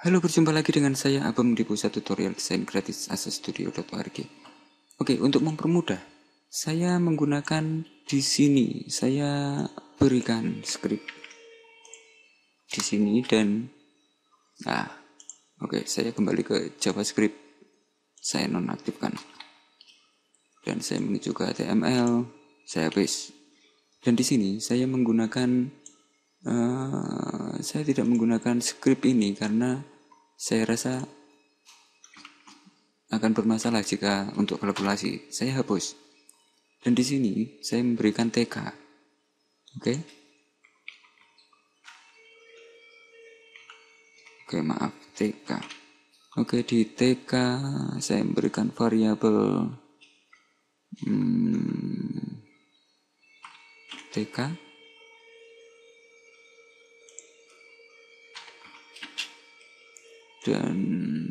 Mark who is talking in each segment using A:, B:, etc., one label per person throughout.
A: Halo, berjumpa lagi dengan saya Abam di pusat tutorial desain gratis asastudio.org. Oke, untuk mempermudah, saya menggunakan di sini saya berikan script di sini dan ah, oke, saya kembali ke JavaScript. Saya nonaktifkan. Dan saya menuju ke HTML, saya paste. Dan di sini saya menggunakan uh, saya tidak menggunakan script ini karena saya rasa akan bermasalah jika untuk kalkulasi. Saya hapus. Dan di sini saya memberikan TK. Oke. Okay? Oke, okay, maaf, TK. Oke, okay, di TK saya memberikan variabel hmm, TK dan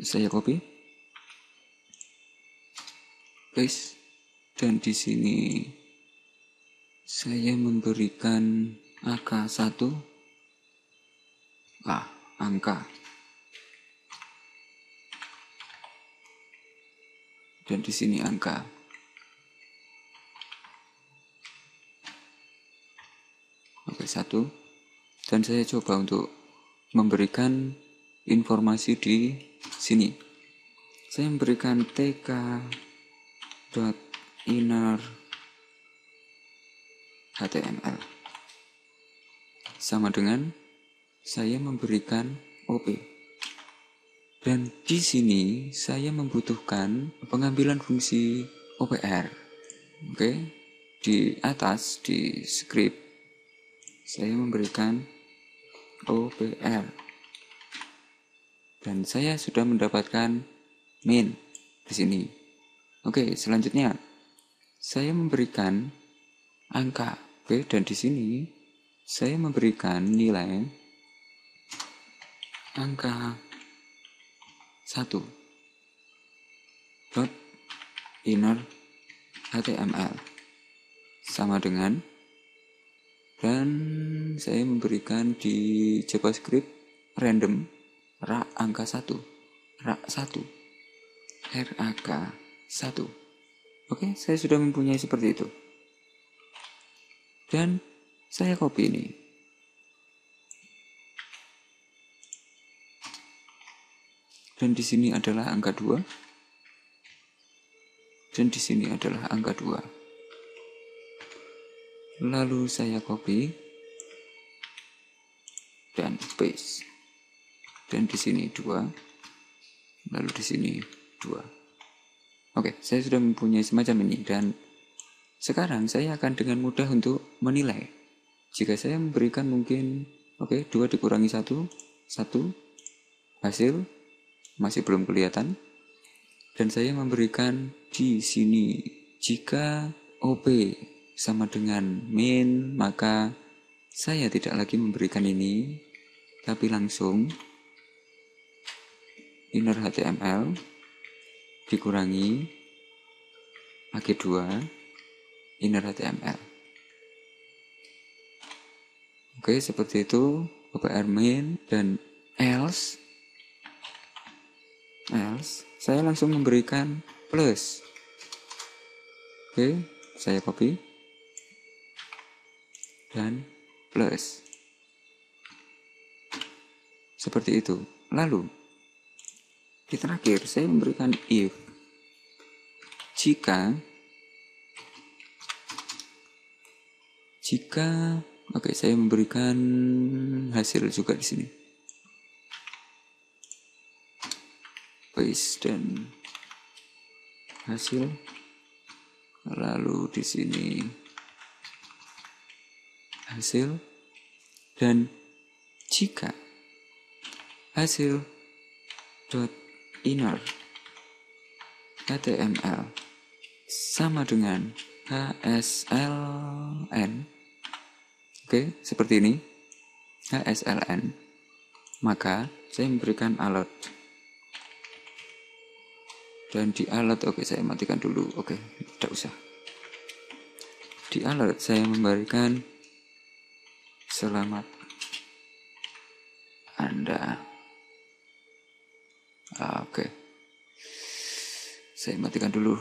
A: saya copy. Guys dan di sini saya memberikan angka satu. Ah angka. Dan di sini angka. Oke satu. Dan saya coba untuk memberikan informasi di sini. Saya memberikan tk dot inner html sama dengan saya memberikan op dan di sini saya membutuhkan pengambilan fungsi opr oke di atas di script saya memberikan opr dan saya sudah mendapatkan min di sini. Oke, selanjutnya. Saya memberikan angka Oke, dan di sini saya memberikan nilai angka 1 dot inner html sama dengan dan saya memberikan di javascript random rak angka 1 rak 1 rak 1 oke saya sudah mempunyai seperti itu. Dan saya copy ini. Dan di sini adalah angka 2 dan di sini adalah angka 2 lalu saya copy. Dan paste dan di sini dua. Lalu di sini dua. Oke saya sudah mempunyai semacam ini. Dan sekarang saya akan dengan mudah untuk menilai. Jika saya memberikan mungkin oke dua dikurangi satu satu hasil masih belum kelihatan. Dan saya memberikan di sini. Jika OP sama dengan min maka saya tidak lagi memberikan ini tapi langsung inner HTML dikurangi AG2 inner HTML. Oke, seperti itu OPR main dan else else saya langsung memberikan plus. Oke, saya copy dan plus. Seperti itu. Lalu di terakhir, saya memberikan if. Jika jika oke okay, saya memberikan hasil juga di sini. Paste dan hasil. Lalu di sini hasil. Dan jika hasil dot inner HTML sama dengan HSLN oke seperti ini. HSLN maka saya memberikan alert. Dan di alert oke saya matikan dulu. Oke tidak usah. Di alert saya memberikan selamat Anda Ah, Oke. Okay. Saya matikan dulu.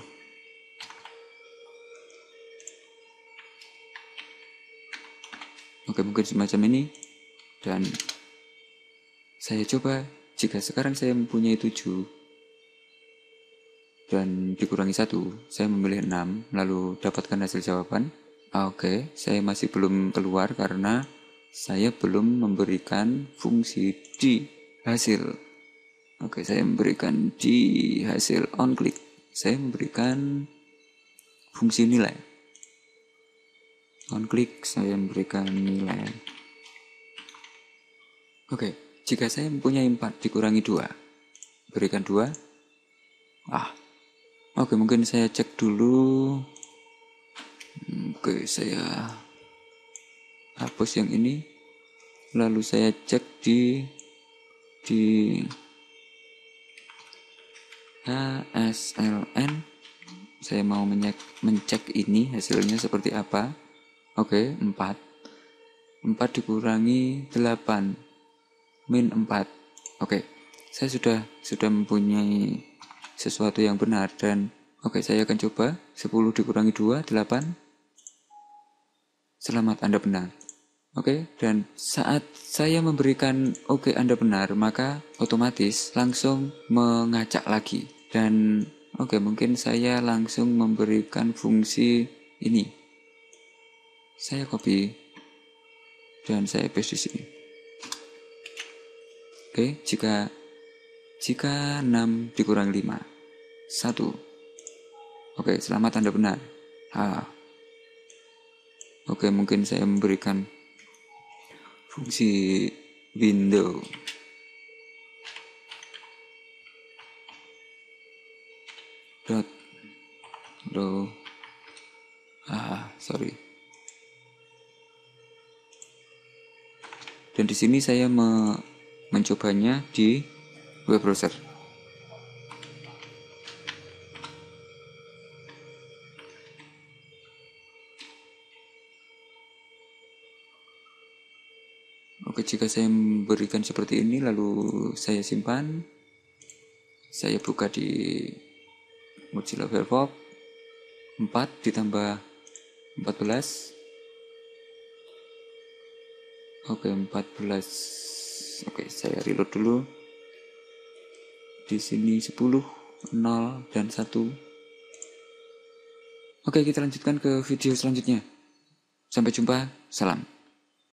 A: Oke, mungkin semacam ini. Dan saya coba jika sekarang saya mempunyai 7 dan dikurangi satu, saya memilih 6, lalu dapatkan hasil jawaban. Ah, Oke, okay. saya masih belum keluar karena saya belum memberikan fungsi di hasil. Oke, saya memberikan di hasil on click. Saya memberikan fungsi nilai. On click saya memberikan nilai. Oke, jika saya mempunyai 4 dikurangi 2, berikan 2. Ah, oke mungkin saya cek dulu. Oke, saya hapus yang ini. Lalu saya cek di di HSLN. Saya mau mencek, mencek ini hasilnya seperti apa. Oke, okay, 4. 4 dikurangi 8 min 4. Oke, saya sudah sudah mempunyai sesuatu yang benar dan oke saya akan coba 10 dikurangi 2, 8. Selamat Anda benar. Oke, dan saat saya memberikan oke Anda benar, maka otomatis langsung mengacak lagi. Dan oke, mungkin saya langsung memberikan fungsi ini. Saya copy dan saya paste di sini. Oke, jika jika 6 dikurangi 5, 1. Oke, selamat Anda benar. H. Oke, mungkin saya memberikan fungsi window. Do. Ah, sorry. Dan di sini saya me mencobanya di web browser. Oke, jika saya memberikan seperti ini lalu saya simpan, saya buka di Mozilla Firefox 4 ditambah 14 Oke, 14 Oke, saya reload dulu. Di sini 10, 0, dan 1. Oke, kita lanjutkan ke video selanjutnya. Sampai jumpa, salam.